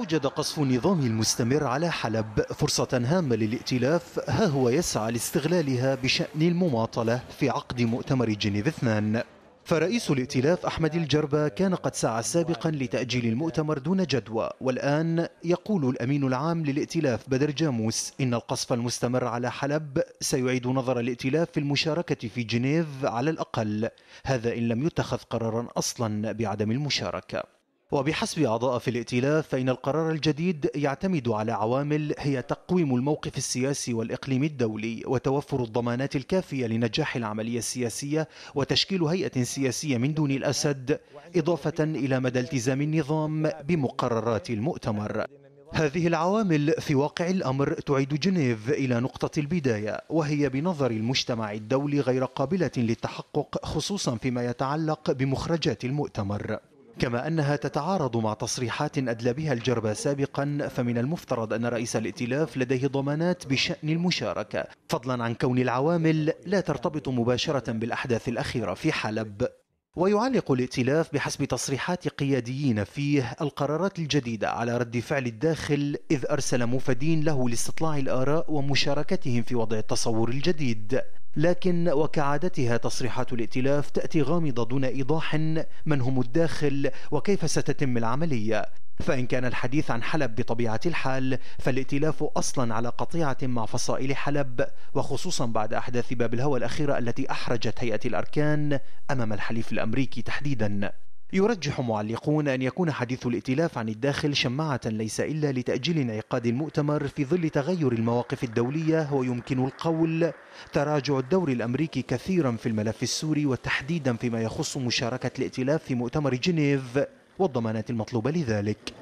أوجد قصف النظام المستمر على حلب. فرصة هامة للائتلاف. ها هو يسعى لاستغلالها بشأن المماطلة في عقد مؤتمر جنيف اثنان. فرئيس الائتلاف أحمد الجربة كان قد سعى سابقا لتأجيل المؤتمر دون جدوى. والآن يقول الأمين العام للائتلاف بدر جاموس إن القصف المستمر على حلب سيعيد نظر الائتلاف في المشاركة في جنيف على الأقل. هذا إن لم يتخذ قرارا أصلا بعدم المشاركة. وبحسب أعضاء في الائتلاف فإن القرار الجديد يعتمد على عوامل هي تقويم الموقف السياسي والإقليمي الدولي وتوفر الضمانات الكافية لنجاح العملية السياسية وتشكيل هيئة سياسية من دون الأسد إضافة إلى مدى التزام النظام بمقررات المؤتمر. هذه العوامل في واقع الأمر تعيد جنيف إلى نقطة البداية وهي بنظر المجتمع الدولي غير قابلة للتحقق خصوصا فيما يتعلق بمخرجات المؤتمر. كما أنها تتعارض مع تصريحات أدلى بها الجربة سابقا فمن المفترض أن رئيس الائتلاف لديه ضمانات بشأن المشاركة. فضلا عن كون العوامل لا ترتبط مباشرة بالأحداث الأخيرة في حلب. ويعلق الائتلاف بحسب تصريحات قياديين فيه القرارات الجديدة على رد فعل الداخل إذ أرسل مفدين له لاستطلاع الآراء ومشاركتهم في وضع التصور الجديد. لكن وكعادتها تصريحات الائتلاف تأتي غامضة دون إيضاح من هم الداخل وكيف ستتم العملية. فإن كان الحديث عن حلب بطبيعة الحال فالائتلاف أصلا على قطيعة مع فصائل حلب وخصوصا بعد أحداث باب الهوى الأخيرة التي أحرجت هيئة الأركان أمام الحليف الأمريكي تحديدا. يرجح معلقون أن يكون حديث الائتلاف عن الداخل شماعة ليس إلا لتأجيل انعقاد المؤتمر في ظل تغير المواقف الدولية ويمكن القول تراجع الدور الأمريكي كثيرا في الملف السوري وتحديدا فيما يخص مشاركة الائتلاف في مؤتمر جنيف. والضمانات المطلوبة لذلك.